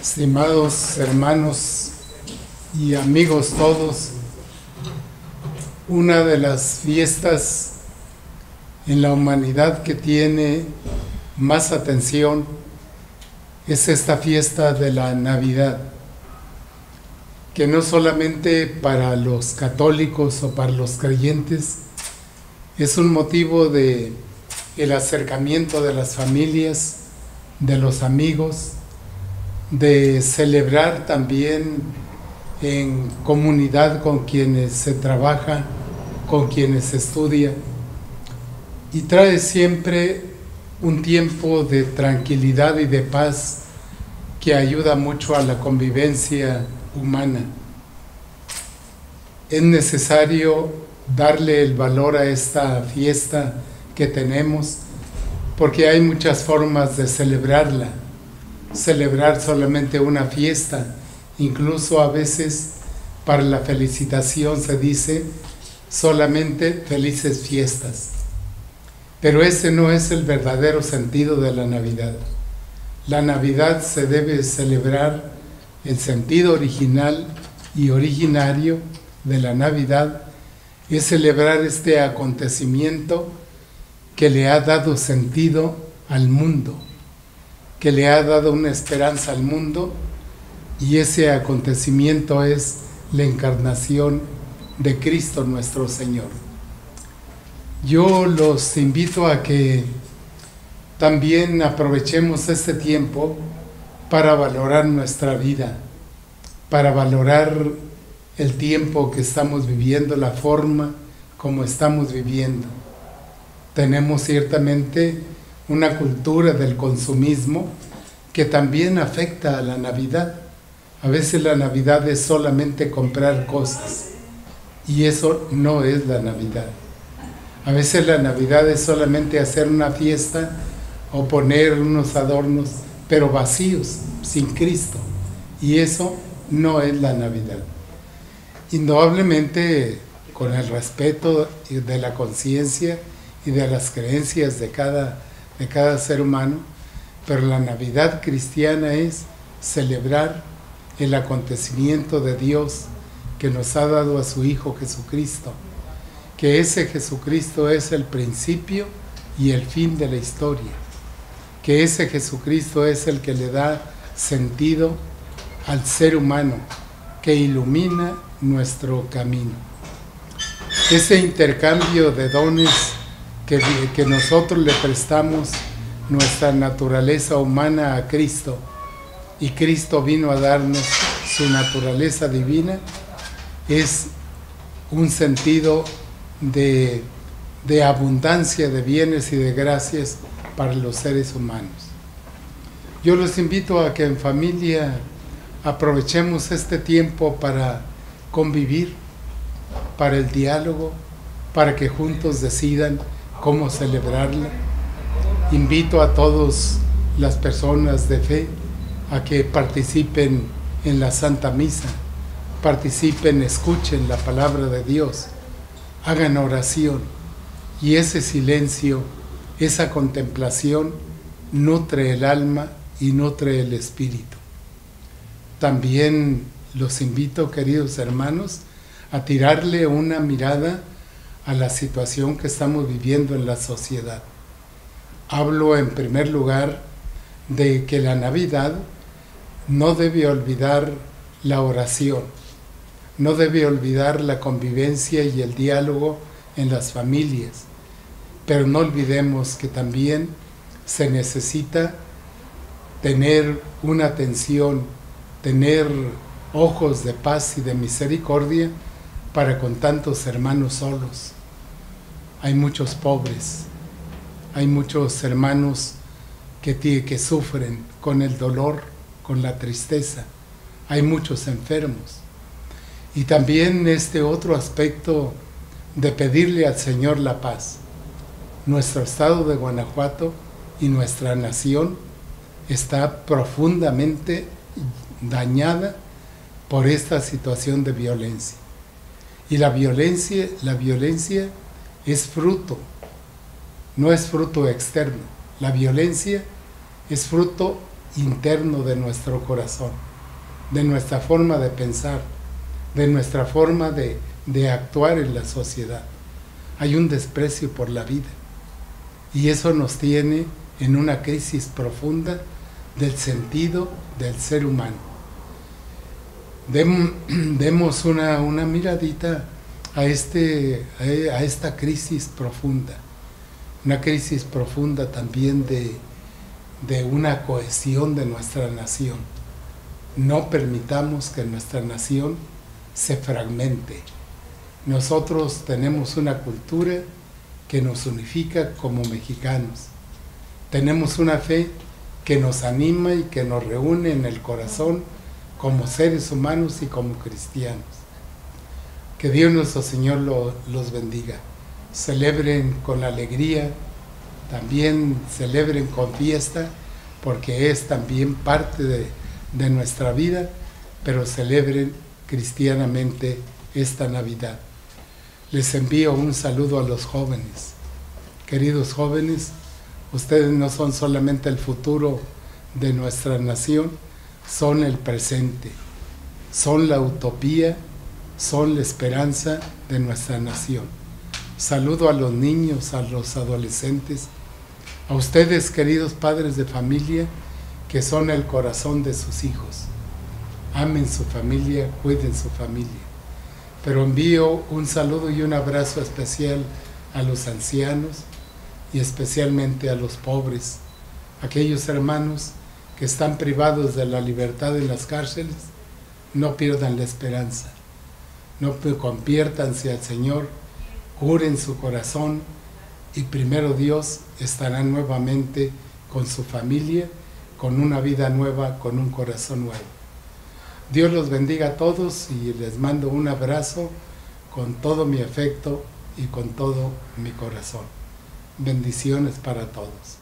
estimados hermanos y amigos todos, una de las fiestas en la humanidad que tiene más atención es esta fiesta de la Navidad, que no solamente para los católicos o para los creyentes es un motivo de el acercamiento de las familias, de los amigos, de celebrar también en comunidad con quienes se trabaja, con quienes se estudia, y trae siempre un tiempo de tranquilidad y de paz que ayuda mucho a la convivencia humana. Es necesario darle el valor a esta fiesta que tenemos, porque hay muchas formas de celebrarla celebrar solamente una fiesta. Incluso a veces para la felicitación se dice solamente felices fiestas. Pero ese no es el verdadero sentido de la Navidad. La Navidad se debe celebrar el sentido original y originario de la Navidad es celebrar este acontecimiento que le ha dado sentido al mundo que le ha dado una esperanza al mundo y ese acontecimiento es la encarnación de Cristo nuestro Señor. Yo los invito a que también aprovechemos este tiempo para valorar nuestra vida, para valorar el tiempo que estamos viviendo, la forma como estamos viviendo. Tenemos ciertamente una cultura del consumismo que también afecta a la Navidad. A veces la Navidad es solamente comprar cosas y eso no es la Navidad. A veces la Navidad es solamente hacer una fiesta o poner unos adornos, pero vacíos, sin Cristo. Y eso no es la Navidad. Indudablemente, con el respeto de la conciencia y de las creencias de cada de cada ser humano, pero la Navidad cristiana es celebrar el acontecimiento de Dios que nos ha dado a su Hijo Jesucristo, que ese Jesucristo es el principio y el fin de la historia, que ese Jesucristo es el que le da sentido al ser humano, que ilumina nuestro camino. Ese intercambio de dones que, nosotros le prestamos nuestra naturaleza humana a Cristo y Cristo vino a darnos su naturaleza divina, es un sentido de, de, abundancia de bienes y de gracias para los seres humanos. Yo los invito a que en familia aprovechemos este tiempo para convivir, para el diálogo, para que juntos decidan cómo celebrarla. Invito a todas las personas de fe a que participen en la Santa Misa, participen, escuchen la palabra de Dios, hagan oración y ese silencio, esa contemplación nutre el alma y nutre el espíritu. También los invito, queridos hermanos, a tirarle una mirada a la situación que estamos viviendo en la sociedad. Hablo en primer lugar de que la Navidad no debe olvidar la oración, no debe olvidar la convivencia y el diálogo en las familias, pero no olvidemos que también se necesita tener una atención, tener ojos de paz y de misericordia para con tantos hermanos solos. Hay muchos pobres, hay muchos hermanos que, que sufren con el dolor, con la tristeza, hay muchos enfermos. Y también este otro aspecto de pedirle al Señor la paz. Nuestro estado de Guanajuato y nuestra nación está profundamente dañada por esta situación de violencia. Y la violencia, la violencia es fruto, no es fruto externo. La violencia es fruto interno de nuestro corazón, de nuestra forma de pensar, de nuestra forma de, de actuar en la sociedad. Hay un desprecio por la vida y eso nos tiene en una crisis profunda del sentido del ser humano. demos una, una miradita a, este, a esta crisis profunda, una crisis profunda también de, de una cohesión de nuestra nación. No permitamos que nuestra nación se fragmente. Nosotros tenemos una cultura que nos unifica como mexicanos. Tenemos una fe que nos anima y que nos reúne en el corazón como seres humanos y como cristianos. Que Dios nuestro Señor los bendiga. Celebren con alegría, también celebren con fiesta, porque es también parte de, de nuestra vida, pero celebren cristianamente esta Navidad. Les envío un saludo a los jóvenes. Queridos jóvenes, ustedes no son solamente el futuro de nuestra nación, son el presente, son la utopía, son la esperanza de nuestra nación. Saludo a los niños, a los adolescentes, a ustedes queridos padres de familia, que son el corazón de sus hijos. Amen su familia, cuiden su familia pero envío un saludo y un abrazo especial a los ancianos y especialmente a los pobres, aquellos hermanos que están privados de la libertad en las cárceles, no pierdan la esperanza, no conviértanse al Señor, curen su corazón y primero Dios estará nuevamente con su familia, con una vida nueva, con un corazón nuevo. Dios los bendiga a todos y les mando un abrazo con todo mi afecto y con todo mi corazón. Bendiciones para todos.